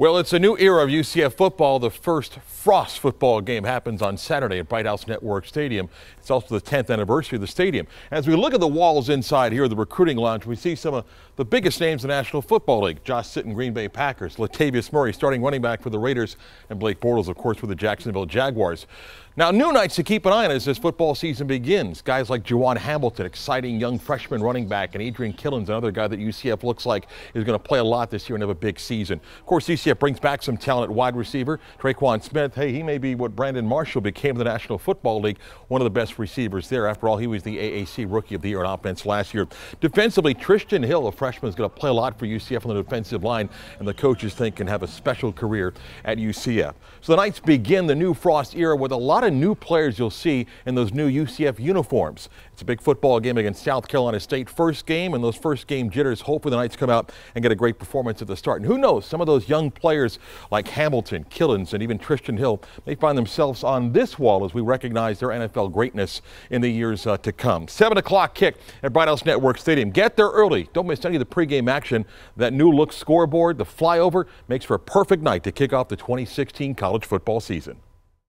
Well, it's a new era of UCF football. The first Frost football game happens on Saturday at Bright House Network Stadium. It's also the 10th anniversary of the stadium. As we look at the walls inside here, the recruiting lounge, we see some of the biggest names in the National Football League. Josh Sitton, Green Bay Packers, Latavius Murray, starting running back for the Raiders, and Blake Bortles, of course, for the Jacksonville Jaguars. Now, new Knights to keep an eye on as this football season begins. Guys like Jawon Hamilton, exciting young freshman running back, and Adrian Killins, another guy that UCF looks like is going to play a lot this year and have a big season. Of course, UCF brings back some talent wide receiver. Tre'Quan Smith, hey, he may be what Brandon Marshall became in the National Football League, one of the best receivers there. After all, he was the AAC Rookie of the Year on offense last year. Defensively, Trysten Hill, a freshman, is going to play a lot for UCF on the defensive line, and the coaches think can have a special career at UCF. So the Knights begin the new Frost era with a lot of new players you'll see in those new UCF uniforms. It's a big football game against South Carolina State. First game, and those first game jitters. Hopefully the Knights come out and get a great performance at the start. And who knows, some of those young players like Hamilton, Killins, and even Trysten Hill may find themselves on this wall as we recognize their NFL greatness in the years uh, to come. 7 o'clock kick at Bright House Network Stadium. Get there early. Don't miss any of the pregame action. That new look scoreboard, the flyover, makes for a perfect night to kick off the 2016 college football season.